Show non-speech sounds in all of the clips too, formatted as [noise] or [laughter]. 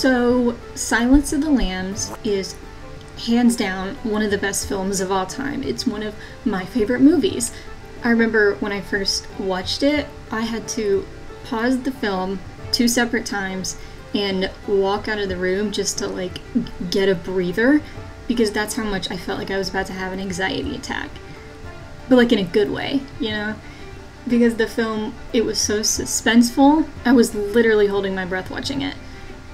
So, Silence of the Lambs is hands down one of the best films of all time. It's one of my favorite movies. I remember when I first watched it, I had to pause the film two separate times and walk out of the room just to like get a breather because that's how much I felt like I was about to have an anxiety attack. But like in a good way, you know? Because the film it was so suspenseful. I was literally holding my breath watching it.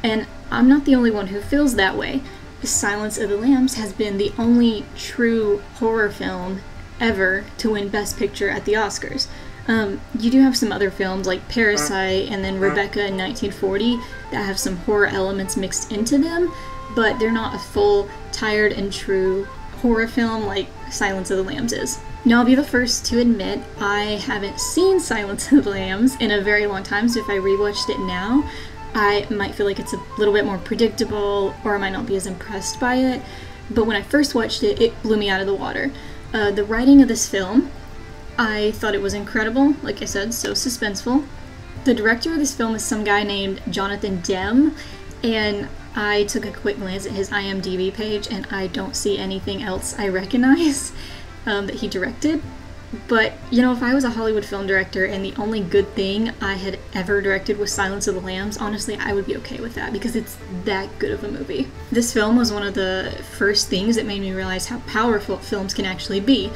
And I'm not the only one who feels that way. The Silence of the Lambs has been the only true horror film ever to win Best Picture at the Oscars. Um, you do have some other films like Parasite and then Rebecca in 1940 that have some horror elements mixed into them, but they're not a full, tired, and true horror film like Silence of the Lambs is. Now, I'll be the first to admit I haven't seen Silence of the Lambs in a very long time, so if I rewatched it now, I might feel like it's a little bit more predictable or I might not be as impressed by it. But when I first watched it, it blew me out of the water. Uh, the writing of this film, I thought it was incredible, like I said, so suspenseful. The director of this film is some guy named Jonathan Demme, and I took a quick glance at his IMDb page and I don't see anything else I recognize [laughs] um, that he directed. But, you know, if I was a Hollywood film director and the only good thing I had ever directed was Silence of the Lambs, honestly, I would be okay with that because it's that good of a movie. This film was one of the first things that made me realize how powerful films can actually be.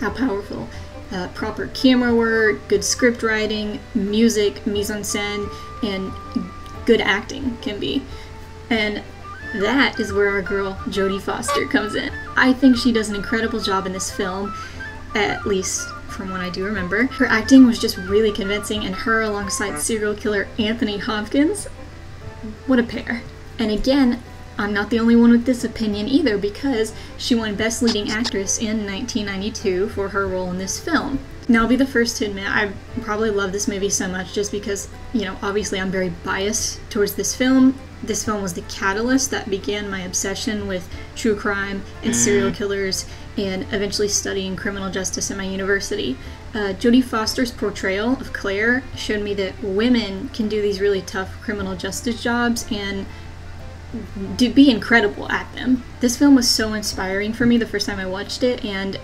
How powerful uh, proper camera work, good script writing, music, mise en scène, and good acting can be. And that is where our girl Jodie Foster comes in. I think she does an incredible job in this film at least from what I do remember. Her acting was just really convincing, and her alongside serial killer Anthony Hopkins, what a pair. And again, I'm not the only one with this opinion either because she won Best Leading Actress in 1992 for her role in this film. Now, I'll be the first to admit I probably love this movie so much just because, you know, obviously I'm very biased towards this film. This film was the catalyst that began my obsession with true crime and serial killers and eventually studying criminal justice in my university. Uh, Jodie Foster's portrayal of Claire showed me that women can do these really tough criminal justice jobs and do be incredible at them. This film was so inspiring for me the first time I watched it, and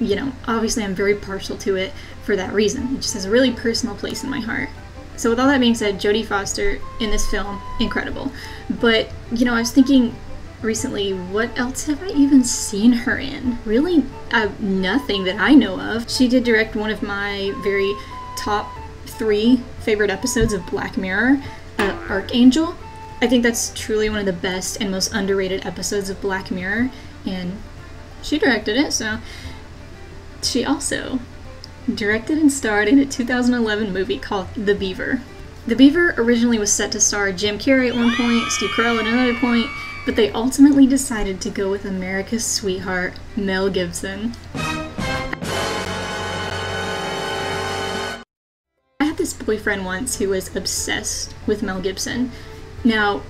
you know, obviously I'm very partial to it for that reason. It just has a really personal place in my heart. So with all that being said, Jodie Foster in this film, incredible. But you know, I was thinking recently, what else have I even seen her in? Really, uh, nothing that I know of. She did direct one of my very top three favorite episodes of Black Mirror, uh, Arkangel. I think that's truly one of the best and most underrated episodes of Black Mirror, and she directed it, so. She also directed and starred in a 2011 movie called The Beaver. The Beaver originally was set to star Jim Carrey at one point, Steve Carell at another point, but they ultimately decided to go with America's sweetheart, Mel Gibson. I had this boyfriend once who was obsessed with Mel Gibson. Now,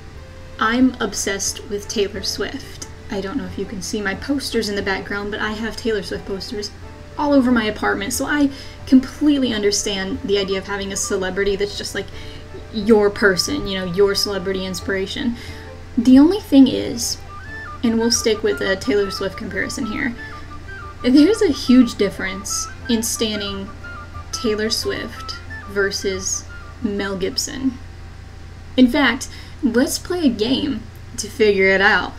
I'm obsessed with Taylor Swift. I don't know if you can see my posters in the background, but I have Taylor Swift posters all over my apartment, so I completely understand the idea of having a celebrity that's just like your person, you know, your celebrity inspiration. The only thing is, and we'll stick with a Taylor Swift comparison here, there's a huge difference in standing Taylor Swift versus Mel Gibson. In fact, let's play a game to figure it out.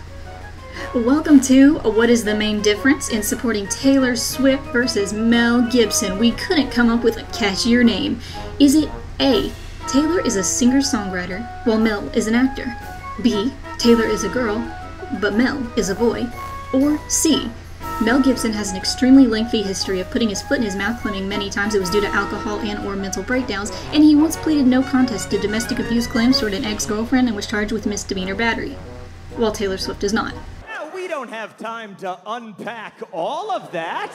Welcome to What is the Main Difference in Supporting Taylor Swift versus Mel Gibson? We couldn't come up with a catchier name. Is it A. Taylor is a singer songwriter while Mel is an actor? B. Taylor is a girl, but Mel is a boy? Or C. Mel Gibson has an extremely lengthy history of putting his foot in his mouth, claiming many times it was due to alcohol and or mental breakdowns, and he once pleaded no contest to domestic abuse claims toward an ex-girlfriend and was charged with misdemeanor battery, while Taylor Swift is not. Don't have time to unpack all of that.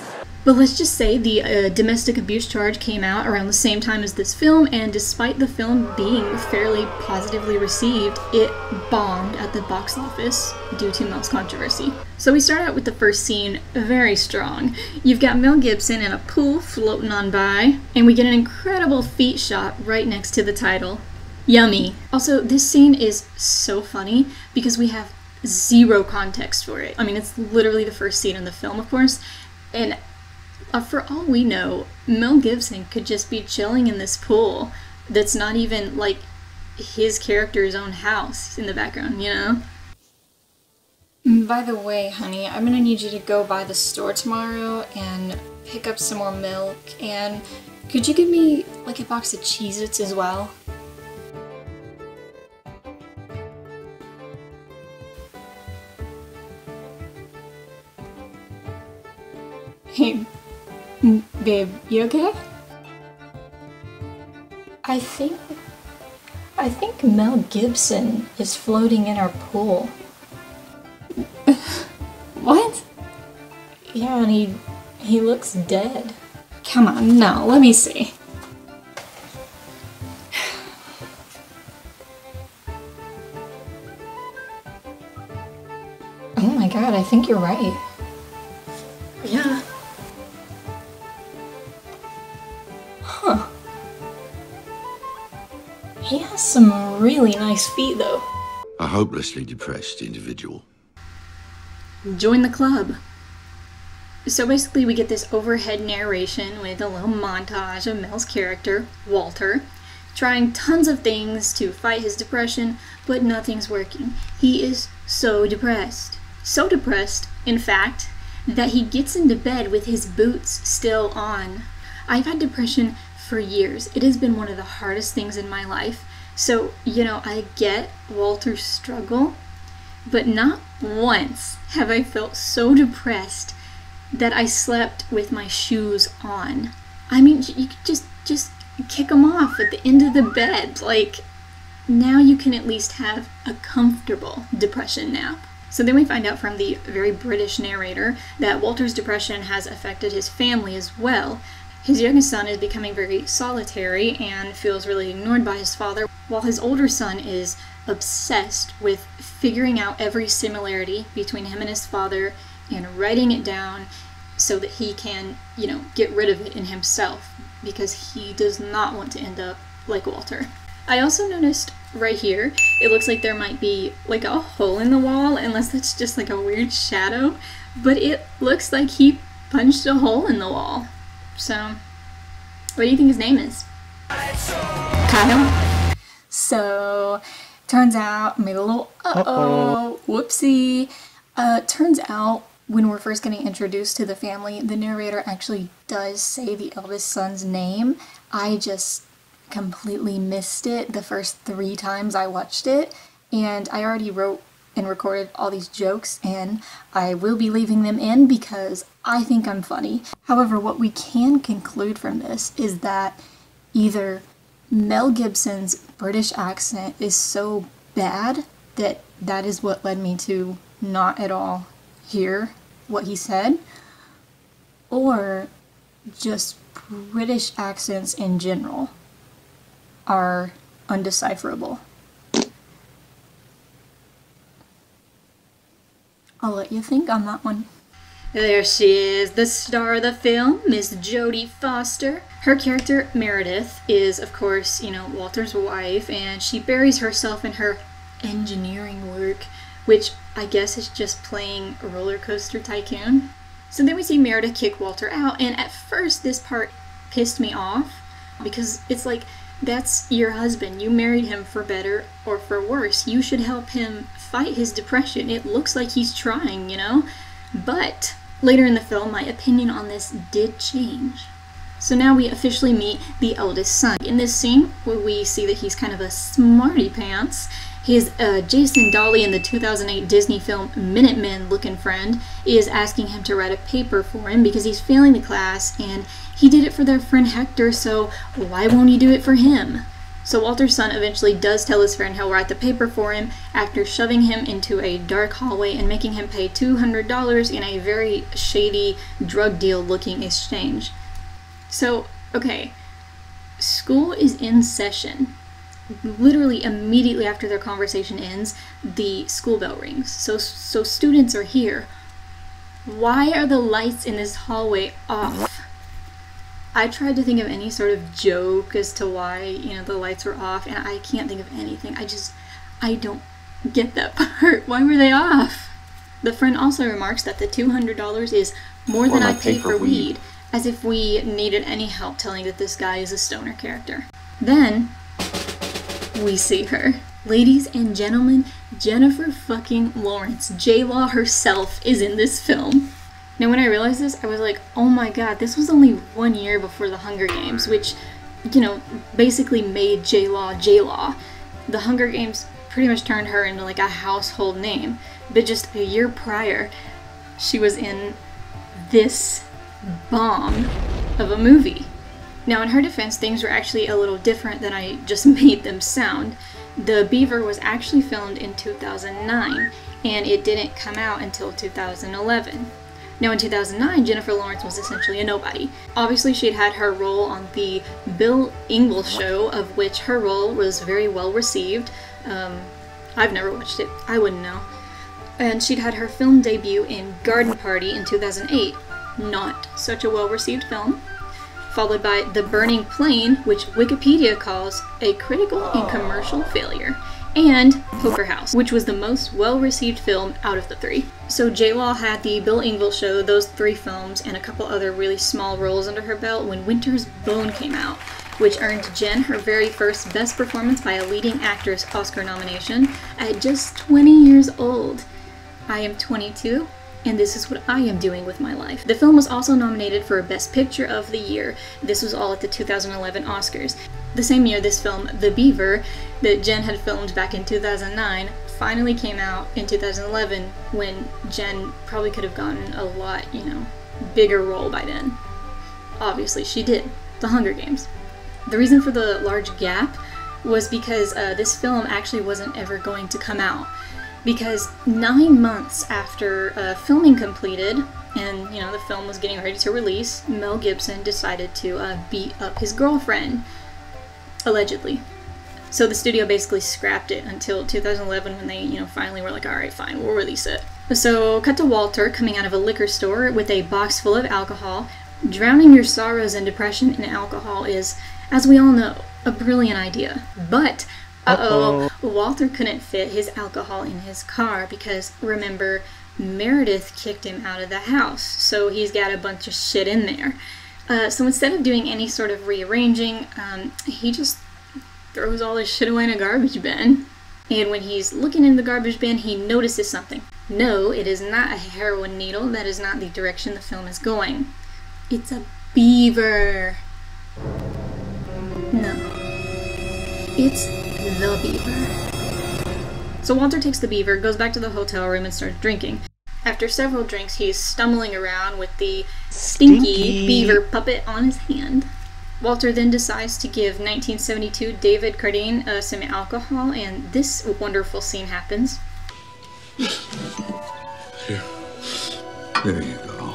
But let's just say the uh, domestic abuse charge came out around the same time as this film, and despite the film being fairly positively received, it bombed at the box office due to Mel's controversy. So we start out with the first scene very strong. You've got Mel Gibson in a pool floating on by, and we get an incredible feet shot right next to the title Yummy. Also, this scene is so funny because we have zero context for it. I mean, it's literally the first scene in the film, of course, and uh, for all we know, Mel Gibson could just be chilling in this pool that's not even like his character's own house in the background, you know? Mm, by the way, honey, I'm gonna need you to go by the store tomorrow and pick up some more milk and could you give me like a box of Cheez Its as well? Babe, you okay? I think. I think Mel Gibson is floating in our pool. [laughs] what? Yeah, and he. he looks dead. Come on, no, let me see. [sighs] Oh my god, I think you're right. Really nice feet, though. A hopelessly depressed individual. Join the club. So basically, we get this overhead narration with a little montage of Mel's character, Walter, trying tons of things to fight his depression, but nothing's working. He is so depressed. So depressed, in fact, that he gets into bed with his boots still on. I've had depression for years. It has been one of the hardest things in my life. So, you know, I get Walter's struggle, but not once have I felt so depressed that I slept with my shoes on. I mean, you could just just kick them off at the end of the bed. Like now you can at least have a comfortable depression nap. So then we find out from the very British narrator that Walter's depression has affected his family as well. His youngest son is becoming very solitary and feels really ignored by his father, while his older son is obsessed with figuring out every similarity between him and his father and writing it down so that he can, you know, get rid of it in himself because he does not want to end up like Walter. I also noticed right here, it looks like there might be like a hole in the wall, unless that's just like a weird shadow, but it looks like he punched a hole in the wall. So, what do you think his name is? Kyle. So, turns out, made a little uh oh, whoopsie. Uh, turns out when we're first getting introduced to the family, the narrator actually does say the eldest son's name. I just completely missed it the first three times I watched it, and I already wrote and recorded all these jokes, and I will be leaving them in because I think I'm funny. However, what we can conclude from this is that either Mel Gibson's British accent is so bad that that is what led me to not at all hear what he said, or just British accents in general are undecipherable. I'll let you think on that one. There she is, the star of the film, Miss Jodie Foster. Her character, Meredith, is, of course, you know, Walter's wife, and she buries herself in her engineering work which I guess is just playing Roller Coaster Tycoon. So then we see Meredith kick Walter out, and at first this part pissed me off because it's like, that's your husband. You married him for better or for worse. You should help him fight his depression. It looks like he's trying, you know? But later in the film, my opinion on this did change. So now we officially meet the eldest son. In this scene, where we see that he's kind of a smarty pants, his uh, Jason Dolley in the 2008 Disney film Minutemen looking friend is asking him to write a paper for him because he's failing the class and he did it for their friend Hector, so why won't he do it for him? So Walter's son eventually does tell his friend he'll write the paper for him after shoving him into a dark hallway and making him pay $200 in a very shady drug deal looking exchange. So, okay, school is in session literally immediately after their conversation ends, the school bell rings. So so students are here. Why are the lights in this hallway off? I tried to think of any sort of joke as to why, you know, the lights were off, and I can't think of anything. I just, I don't get that [laughs] part. Why were they off? The friend also remarks that the $200 is more than I pay for weed, as if we needed any help telling that this guy is a stoner character. Then, we see her. Ladies and gentlemen, Jennifer fucking Lawrence, J Law herself, is in this film. Now, when I realized this, I was like, oh my god, this was only one year before the Hunger Games, which, you know, basically made J Law J Law. The Hunger Games pretty much turned her into like a household name, but just a year prior, she was in this bomb of a movie. Now, in her defense, things were actually a little different than I just [laughs] made them sound. The Beaver was actually filmed in 2009, and it didn't come out until 2011. Now, in 2009, Jennifer Lawrence was essentially a nobody. Obviously, she'd had her role on the Bill Engvall show, of which her role was very well received. Um, I've never watched it, I wouldn't know. And she'd had her film debut in Garden Party in 2008. Not such a well received film. Followed by The Burning Plain, which Wikipedia calls a critical and commercial failure and Poker House, which was the most well received film out of the three. So J Law had the Bill Engvall show, those three films, and a couple other really small roles under her belt when Winter's Bone came out, which earned Jen her very first Best Performance by a Leading Actress Oscar nomination at just 20 years old. I am 22, and this is what I am doing with my life. The film was also nominated for a Best Picture of the Year. This was all at the 2011 Oscars. The same year, this film, The Beaver, that Jen had filmed back in 2009, finally came out in 2011 when Jen probably could have gotten a lot, you know, bigger role by then. Obviously, she did. The Hunger Games. The reason for the large gap was because uh, this film actually wasn't ever going to come out. Because nine months after uh, filming completed, and you know the film was getting ready to release, Mel Gibson decided to uh, beat up his girlfriend allegedly. So the studio basically scrapped it until 2011 when they, you know, finally were like, all right, fine, we'll release it. So cut to Walter coming out of a liquor store with a box full of alcohol. Drowning your sorrows and depression in alcohol is, as we all know, a brilliant idea. But uh-oh, Walter couldn't fit his alcohol in his car because remember, Meredith kicked him out of the house, so he's got a bunch of shit in there. Uh, so instead of doing any sort of rearranging, um, he just throws all his shit away in a garbage bin. And when he's looking in the garbage bin, he notices something. No, it is not a heroin needle. That is not the direction the film is going. It's a beaver. No. It's the beaver. So Walter takes the beaver, goes back to the hotel room, and starts drinking. After several drinks, he's stumbling around with the stinky, stinky, beaver puppet on his hand. Walter then decides to give 1972 David Carradine uh, some alcohol, and this wonderful scene happens. Here. There you go.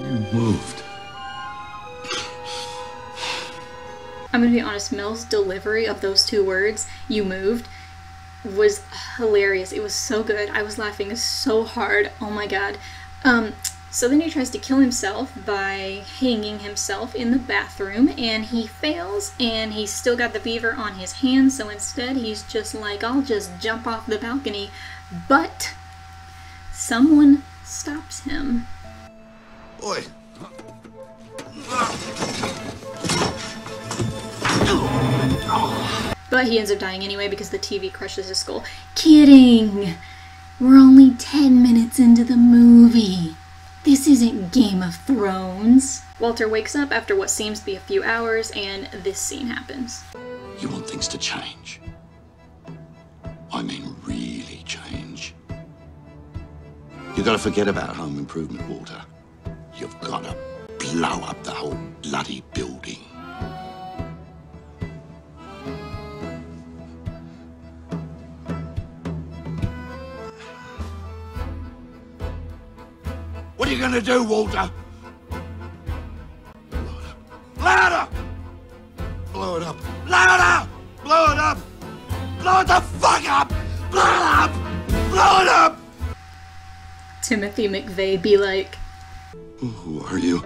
You moved. I'm gonna be honest, Mel's delivery of those two words, you moved, was hilarious. It was so good. I was laughing so hard. Oh my god. Um, so then he tries to kill himself by hanging himself in the bathroom, and he fails, and he's still got the beaver on his hand, so instead he's just like, I'll just jump off the balcony. But someone stops him. Oi! But he ends up dying anyway because the TV crushes his skull. Kidding! We're only 10 minutes into the movie. This isn't Game of Thrones. Walter wakes up after what seems to be a few hours, and this scene happens. You want things to change. I mean, really change. You gotta forget about home improvement, Walter. You've gotta blow up the whole bloody building. You gonna do, Walter? Blow it up. Louder! Blow it up. Louder! Blow it up! Blow it the fuck up! Blow it up! Blow it up! Timothy McVeigh be like, Who are you?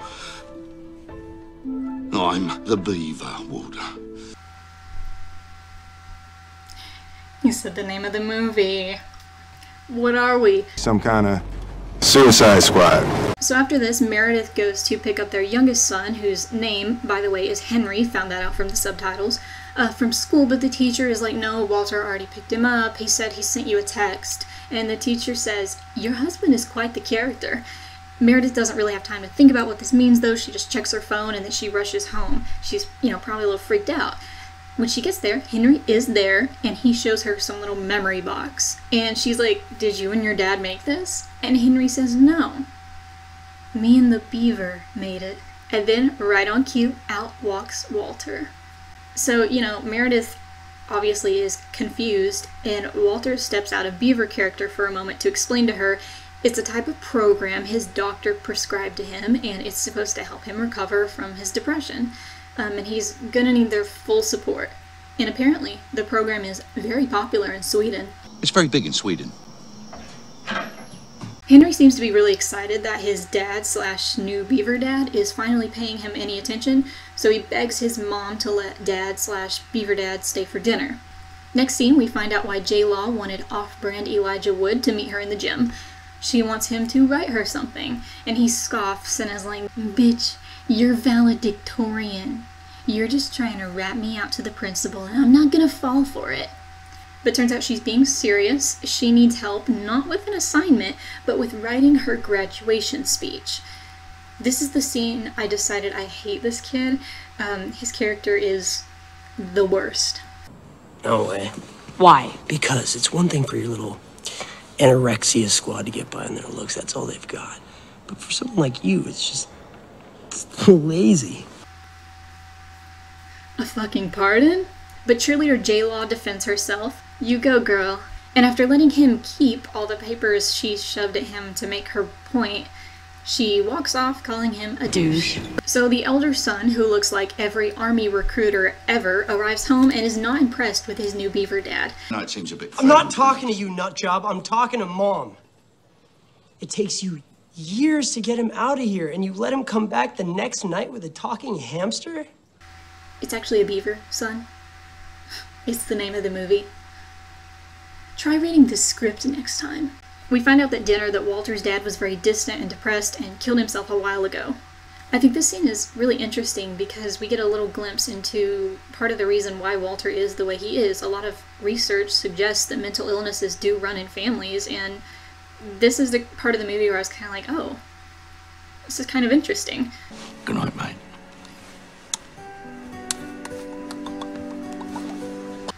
I'm the beaver, Walter. You said the name of the movie. What are we? Some kind of suicide squad. So after this, Meredith goes to pick up their youngest son, whose name, by the way, is Henry. Found that out from the subtitles. Uh, from school, but the teacher is like, no, Walter already picked him up. He said he sent you a text. And the teacher says, Your husband is quite the character. Meredith doesn't really have time to think about what this means, though. She just checks her phone and then she rushes home. She's, you know, probably a little freaked out. When she gets there, Henry is there and he shows her some little memory box. And she's like, Did you and your dad make this? And Henry says, No. Me and the beaver made it. And then, right on cue, out walks Walter. So, you know, Meredith obviously is confused, and Walter steps out of Beaver character for a moment to explain to her it's a type of program his doctor prescribed to him, and it's supposed to help him recover from his depression. Um, and he's gonna need their full support. And apparently, the program is very popular in Sweden. It's very big in Sweden. Henry seems to be really excited that his dad slash new beaver dad is finally paying him any attention, so he begs his mom to let dad slash beaver dad stay for dinner. Next scene, we find out why J Law wanted off brand Elijah Wood to meet her in the gym. She wants him to write her something, and he scoffs and is like, Bitch, you're valedictorian. You're just trying to rat me out to the principal, and I'm not gonna fall for it. But turns out she's being serious. She needs help not with an assignment, but with writing her graduation speech. This is the scene I decided I hate this kid. Um, his character is the worst. No way. Why? Because it's one thing for your little anorexia squad to get by on their looks. That's all they've got. But for someone like you, it's just it's lazy. A fucking pardon? But cheerleader J Law defends herself. You go, girl. And after letting him keep all the papers she shoved at him to make her point, she walks off calling him a douche. So the elder son, who looks like every army recruiter ever, arrives home and is not impressed with his new beaver dad. No, it seems a bit. I'm not talking to you, nut job. I'm talking to mom. It takes you years to get him out of here, and you let him come back the next night with a talking hamster? It's actually a beaver, son. It's the name of the movie. Try reading the script next time. We find out that dinner that Walter's dad was very distant and depressed and killed himself a while ago. I think this scene is really interesting because we get a little glimpse into part of the reason why Walter is the way he is. A lot of research suggests that mental illnesses do run in families, and this is the part of the movie where I was kind of like, oh, this is kind of interesting. Good night, mate.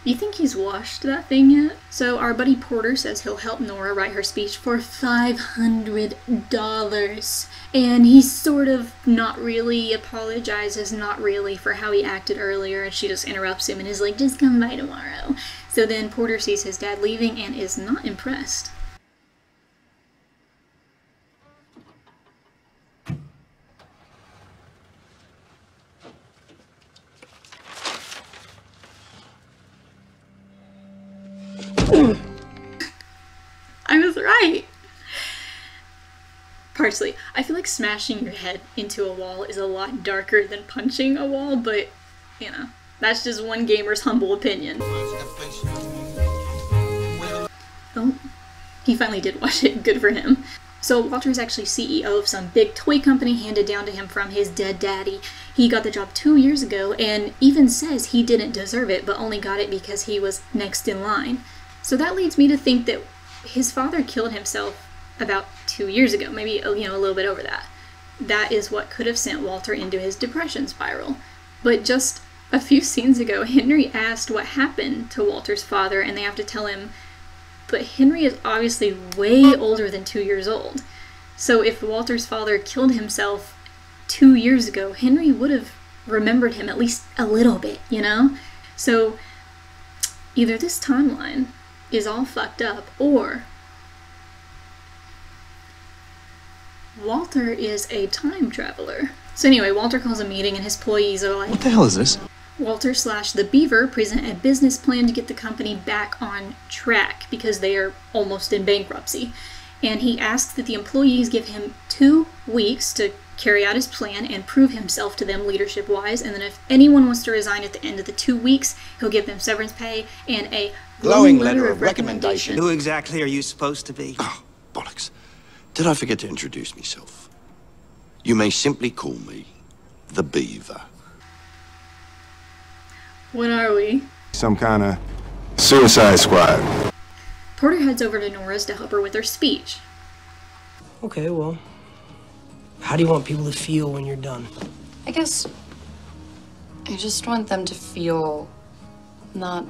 You think he's washed that thing yet? So our buddy Porter says he'll help Nora write her speech for $500. And he sort of not really apologizes, not really, for how he acted earlier. And she just interrupts him and is like, just come by tomorrow. So then Porter sees his dad leaving and is not impressed. Partially. I feel like smashing your head into a wall is a lot darker than punching a wall, but, you know, that's just one gamer's humble opinion. Oh, he finally did watch it. Good for him. So Walter is actually CEO of some big toy company handed down to him from his dead daddy. He got the job two years ago and even says he didn't deserve it, but only got it because he was next in line. So that leads me to think that his father killed himself about two years ago, maybe oh, you know a little bit over that. That is what could have sent Walter into his depression spiral. But just a few scenes ago, [laughs] Henry asked what happened to Walter's father, and they have to tell him. But Henry is obviously way older than two years old. So if Walter's father killed himself two years ago, Henry would have remembered him at least a little bit, you know? So either this timeline is all fucked up, or Walter is a time traveler. So anyway, Walter calls a meeting and his employees are like, What the hell is this? Walter slash the Beaver present a business plan to get the company back on track because they are almost in bankruptcy. And he asks that the employees give him two weeks to carry out his plan and prove himself to them leadership wise. And then if anyone wants to resign at the end of the two weeks, he'll give them severance pay and a Glowing letter of recommendation. Who exactly are you supposed to be? Oh, bollocks. Did I forget to introduce myself? You may simply call me the Beaver. What are we? Some kind of suicide squad. Porter heads over to Nora's to help her with her speech. Okay, well, how do you want people to feel when you're done? I guess I just want them to feel not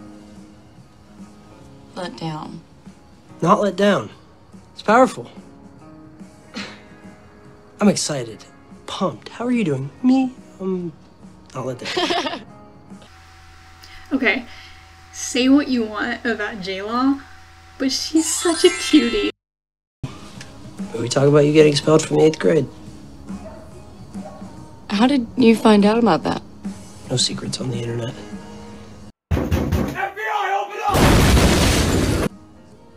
let down. Not let down. It's powerful. I'm excited, pumped. How are you doing? Me? Um, not let down. [laughs] Okay, say what you want about J Law, but she's such a cutie. we talk about you getting expelled from the eighth grade. How did you find out about that? No secrets on the internet. FBI, open up!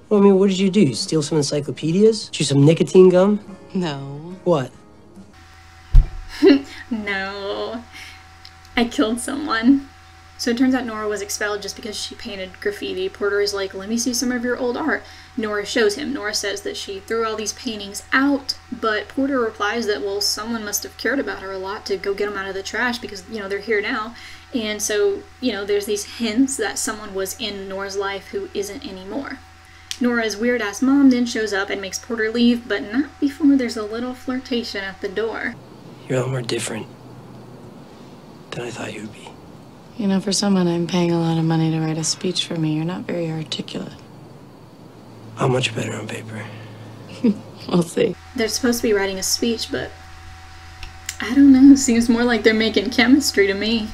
Well, I mean, what did you do? Steal some encyclopedias? Chew some nicotine gum? No. What? [laughs] No, I killed someone. So it turns out Nora was expelled just because she painted graffiti. Porter is like, let me see some of your old art. Nora shows him. Nora says that she threw all these paintings out, but Porter replies that, well, someone must have cared about her a lot to go get them out of the trash because, you know, they're here now. And so, you know, there's these hints that someone was in Nora's life who isn't anymore. Nora's weird ass mom then shows up and makes Porter leave, but not before there's a little flirtation at the door. You're a lot more different than I thought you would be. You know, for someone I'm paying a lot of money to write a speech for me, you're not very articulate. I'm much better on paper? [laughs] We'll see. They're supposed to be writing a speech, but I don't know. Seems more like they're making chemistry to me.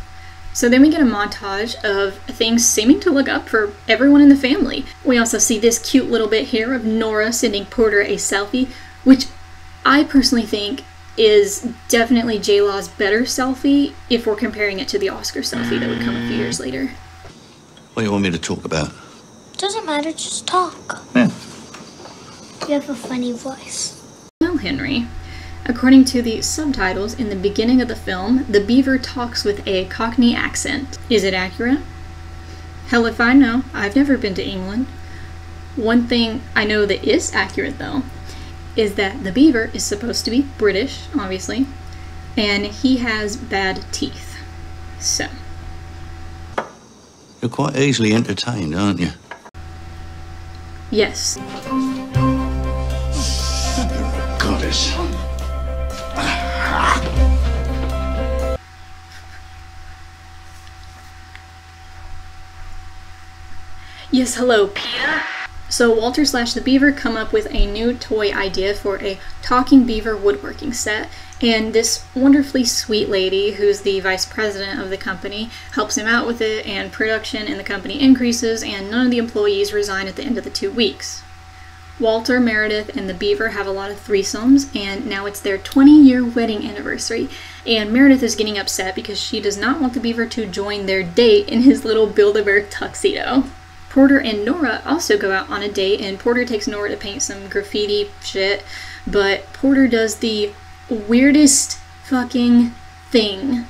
So then we get a montage of things seeming to look up for everyone in the family. We also see this cute little bit here of Nora sending Porter a selfie, which I personally think is definitely J Law's better selfie if we're comparing it to the Oscar selfie that would come a few years mm. later. What do you want me to talk about? Doesn't matter, just talk. Yeah. You have a funny voice. Well, Henry, according to the subtitles in the beginning of the film, the beaver talks with a Cockney accent. Is it accurate? Hell if I know. I've never been to England. One thing I know that is accurate, though, is that the beaver is supposed to be British, obviously, and he has bad teeth. So, You're quite easily entertained, aren't you? yes, You're a Goddess. Yes, hello, Pia. So Walter slash the Beaver come up with a new toy idea for a talking beaver woodworking set, and this wonderfully sweet lady, who's the vice president of the company, helps him out with it, and production in the company increases, and none of the employees resign at the end of the two weeks. Walter, Meredith, and the Beaver have a lot of threesomes, and now it's their 20 year wedding anniversary. And Meredith is getting upset because she does not want the Beaver to join their date in his little Build a Bear tuxedo. Porter and Nora also go out on a date, and Porter takes Nora to paint some graffiti shit, but Porter does the weirdest fucking thing.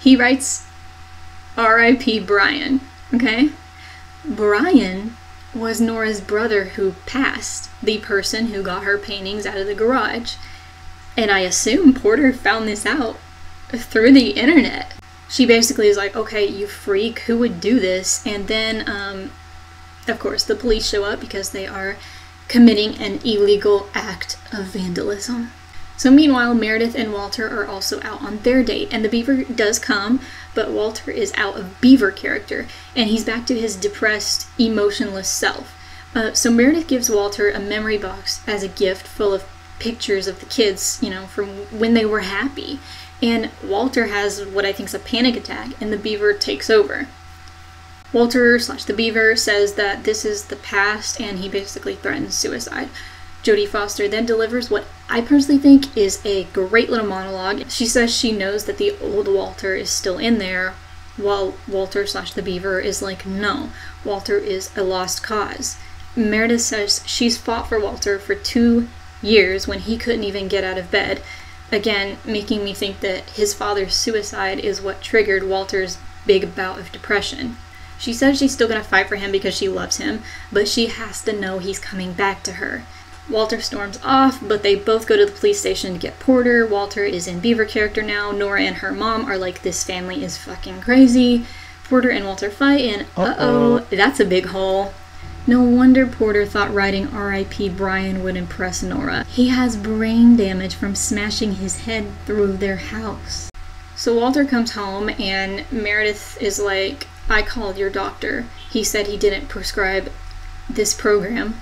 He writes R.I.P. Brian, okay? Brian was Nora's brother who passed, the person who got her paintings out of the garage. And I assume Porter found this out through the internet. She basically is like, okay, you freak, who would do this? And then, um, of course, the police show up because they are committing an illegal act of vandalism. So, meanwhile, Meredith and Walter are also out on their date, and the beaver does come, but Walter is out of beaver character, and he's back to his depressed, emotionless self. Uh, so, Meredith gives Walter a memory box as a gift full of pictures of the kids, you know, from when they were happy. And Walter has what I think is a panic attack, and the beaver takes over. Walter slash the beaver says that this is the past, and he basically threatens suicide. Jodie Foster then delivers what I personally think is a great little monologue. She says she knows that the old Walter is still in there, while Walter slash the beaver is like, no, Walter is a lost cause. Meredith says she's fought for Walter for two years when he couldn't even get out of bed. Again, making me think that his father's suicide is what triggered Walter's big bout of depression. She says she's still going to fight for him because she loves him, but she has to know he's coming back to her. Walter storms off, but they both go to the police station to get Porter. Walter is in Beaver character now. Nora and her mom are like, this family is fucking crazy. Porter and Walter fight, and uh oh, that's a big hole. No wonder Porter thought writing R.I.P. Brian would impress Nora. He has brain damage from smashing his head through their house. So Walter comes home, and Meredith is like, I called your doctor. He said he didn't prescribe this program.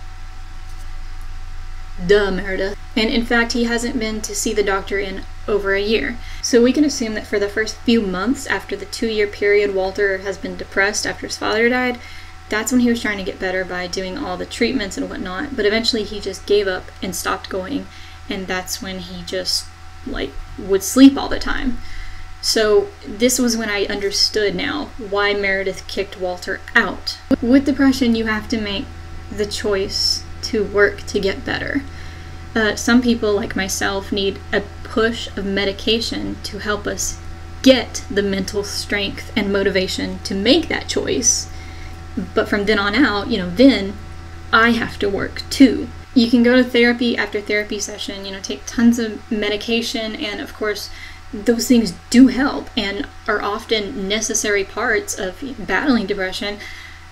Duh, Meredith. And in fact, he hasn't been to see the doctor in over a year. So we can assume that for the first few months after the two year period Walter has been depressed after his father died, that's when he was trying to get better by doing all the treatments and whatnot. But eventually he just gave up and stopped going, and that's when he just, like, would sleep all the time. So this was when I understood now why Meredith kicked Walter out. With depression, you have to make the choice to work to get better. Uh, some people, like myself, need a push of medication to help us get the mental strength and motivation to make that choice. But from then on out, you know, then I have to work too. You can go to therapy after therapy session, you know, take tons of medication, and of course, those things do help and are often necessary parts of battling depression,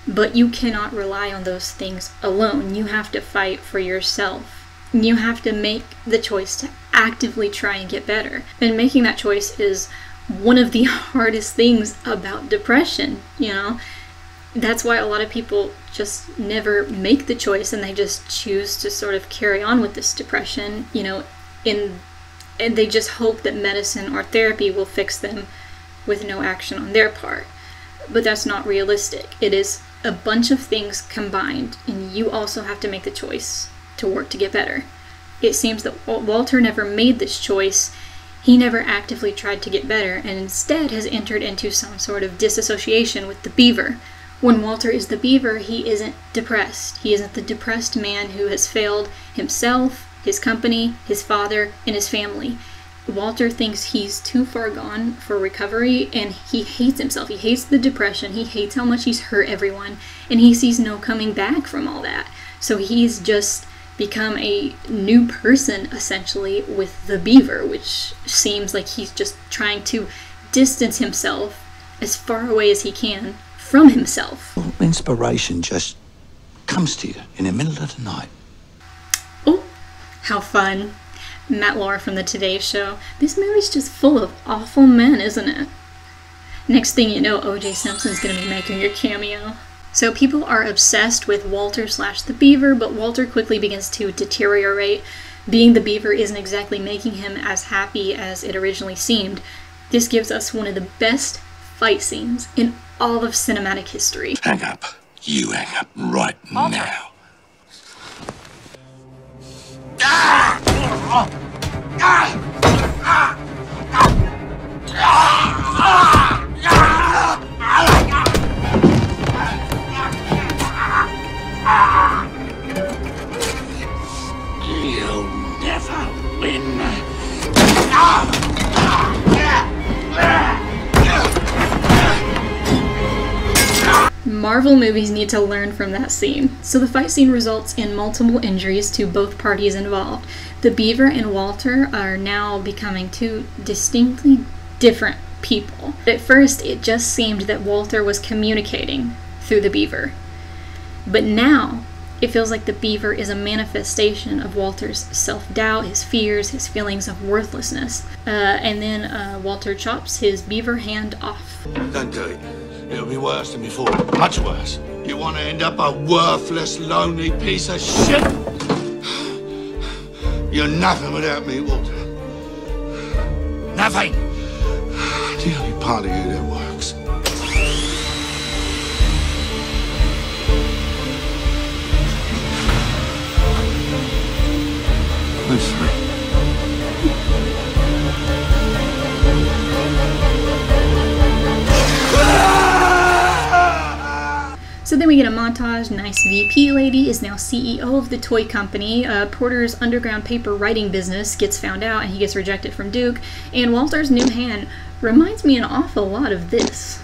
but you cannot rely on those things alone. You have to fight for yourself. You have to make the choice to actively try and get better. And making that choice is one of the [laughs] hardest things about depression, you know? That's why a lot of people just never make the choice and they just choose to sort of carry on with this depression, you know, in and they just hope that medicine or therapy will fix them with no action on their part. But that's not realistic. It is a bunch of things combined, and you also have to make the choice to work to get better. It seems that Walter never made this choice. He never actively tried to get better and instead has entered into some sort of disassociation with the beaver. When Walter is the beaver, he isn't depressed. He isn't the depressed man who has failed himself, his company, his father, and his family. Walter thinks he's too far gone for recovery and he hates himself. He hates the depression. He hates how much he's hurt everyone and he sees no coming back from all that. So he's just become a new person essentially with the beaver, which seems like he's just trying to distance himself as far away as he can from himself. Inspiration just comes to you in the middle of the night. Oh, how fun. Matt Lauer from the Today Show. This movie's just full of awful men, isn't it? Next thing you know, OJ Simpson's gonna be making a cameo. So people are obsessed with Walter slash the Beaver, but Walter quickly begins to deteriorate. Being the Beaver isn't exactly making him as happy as it originally seemed. This gives us one of the best fight scenes in all of cinematic history. Hang up. You hang up right now. You'll Marvel movies need to learn from that scene. So the fight scene results in multiple injuries to both parties involved. The Beaver and Walter are now becoming two distinctly different people. At first, it just seemed that Walter was communicating through the Beaver. But now, it feels like the Beaver is a manifestation of Walter's self doubt, his fears, his feelings of worthlessness. Uh, and then uh, Walter chops his Beaver hand off. It'll be worse than before. Much worse. You want to end up a worthless, lonely piece of shit? You're nothing without me, Walter. Nothing. The only part of you that works. I'm Then we get a montage. Nice VP lady is now CEO of the toy company. Uh, Porter's underground paper writing business gets found out and he gets rejected from Duke. And Walter's new hand reminds me an awful lot of this.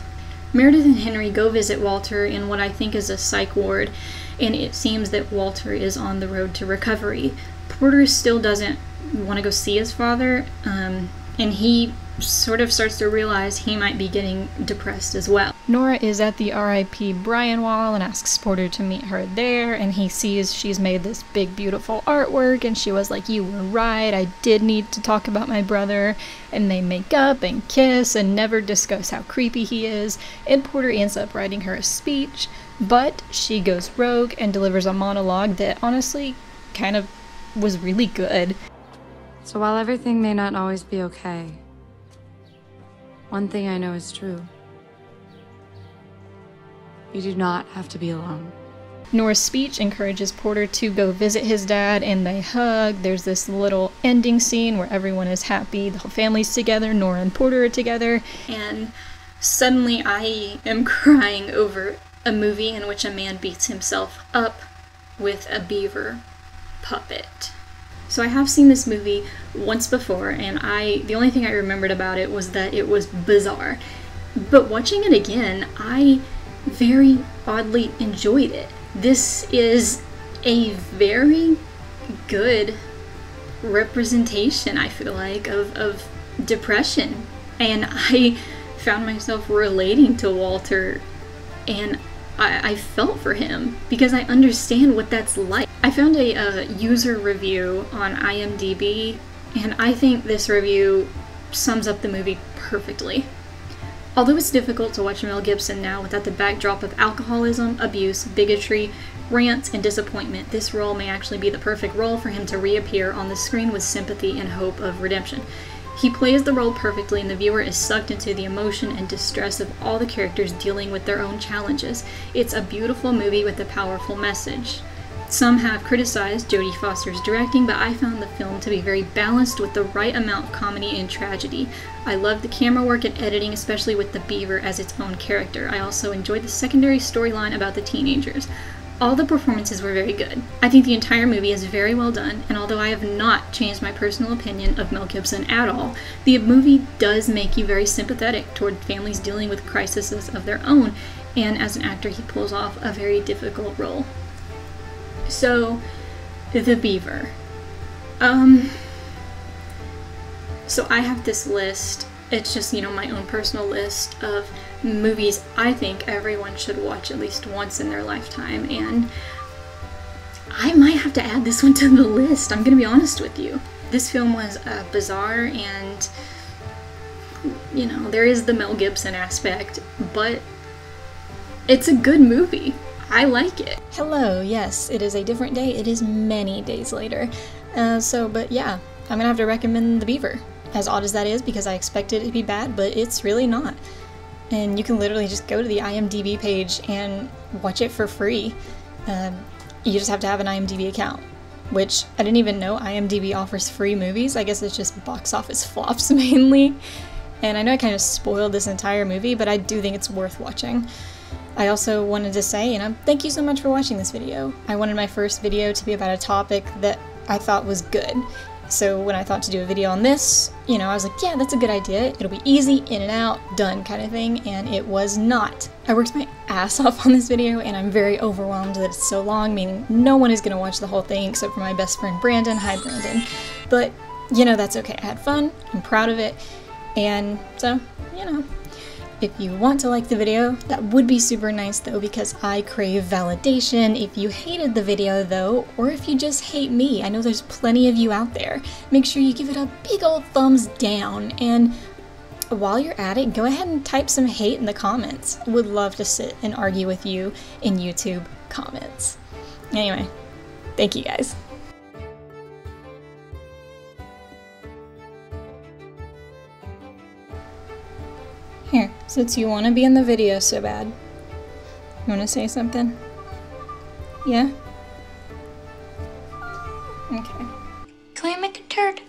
Meredith and Henry go visit Walter in what I think is a psych ward, and it seems that Walter is on the road to recovery. Porter still doesn't want to go see his father, um, and he sort of starts to realize he might be getting depressed as well. Nora is at the RIP Brian wall and asks Porter to meet her there, and he sees she's made this big, beautiful artwork, and she was like, You were right, I did need to talk about my brother. And they make up and kiss and never discuss how creepy he is, and Porter ends up writing her a speech, but she goes rogue and delivers a monologue that honestly kind of was really good. So while everything may not always be okay, one thing I know is true. You do not have to be alone. Nora's speech encourages Porter to go visit his dad and they hug. There's this little ending scene where everyone is happy, the whole family's together, Nora and Porter are together, and suddenly I am [laughs] crying over a movie in which a man beats himself up with a beaver puppet. So I have seen this movie once before, and I the only thing I remembered about it was that it was bizarre. But watching it again, I very oddly enjoyed it. This is a very good representation, I feel like, of, of depression. And I found myself relating to Walter, and I, I felt for him because I understand what that's like. I found a, a user review on IMDb, and I think this review sums up the movie perfectly. Although it's difficult to watch Mel Gibson now without the backdrop of alcoholism, abuse, bigotry, rants, and disappointment, this role may actually be the perfect role for him to reappear on the screen with sympathy and hope of redemption. He plays the role perfectly, and the viewer is sucked into the emotion and distress of all the characters dealing with their own challenges. It's a beautiful movie with a powerful message. Some have criticized Jodie Foster's directing, but I found the film to be very balanced with the right amount of comedy and tragedy. I loved the camera work and editing, especially with the beaver as its own character. I also enjoyed the secondary storyline about the teenagers. All the performances were very good. I think the entire movie is very well done, and although I have not changed my personal opinion of Mel Gibson at all, the movie does make you very sympathetic toward families dealing with crises of their own, and as an actor, he pulls off a very difficult role. So, The Beaver. Um, so I have this list. It's just, you know, my own personal list of movies I think everyone should watch at least once in their lifetime. And I might have to add this one to the list. I'm going to be honest with you. This film was uh, bizarre and, you know, there is the Mel Gibson aspect, but it's a good movie. I like it. Hello, yes, it is a different day. It is many days later. Uh, so, but yeah, I'm gonna have to recommend The Beaver. As odd as that is, because I expected it to be bad, but it's really not. And you can literally just go to the IMDb page and watch it for free. Um, you just have to have an IMDb account, which I didn't even know IMDb offers free movies. I guess it's just box office [laughs] flops mainly. And I know I kind of spoiled this entire movie, but I do think it's worth watching. I also wanted to say, you know, thank you so much for watching this video. I wanted my first video to be about a topic that I thought was good. So when I thought to do a video on this, you know, I was like, yeah, that's a good idea. It'll be easy, in and out, done kind of thing, and it was not. I worked my [laughs] ass off on this video, and I'm very overwhelmed that it's so long, meaning no one is going to watch the whole thing except for my best friend Brandon. Hi, Brandon. But, you know, that's okay. I had fun. I'm proud of it. And so, you know, if you want to like the video, that would be super nice though because I crave validation. If you hated the video though, or if you just hate me, I know there's plenty of you out there, make sure you give it a big old thumbs down and while you're at it, go ahead and type some hate in the comments. Would love to sit and argue with you in YouTube comments. Anyway, thank you guys. Here, since you want to be in the video so bad, you want to say something? Yeah? Okay. Can we make a turd?